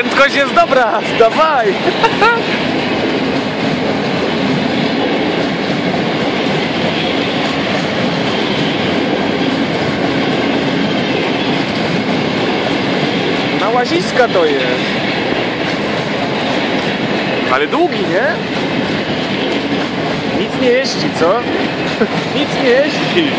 Prędkość jest dobra, dawaj! Na łaziska to jest. Ale długi, nie? Nic nie jeździ, co? Nic nie jeździ.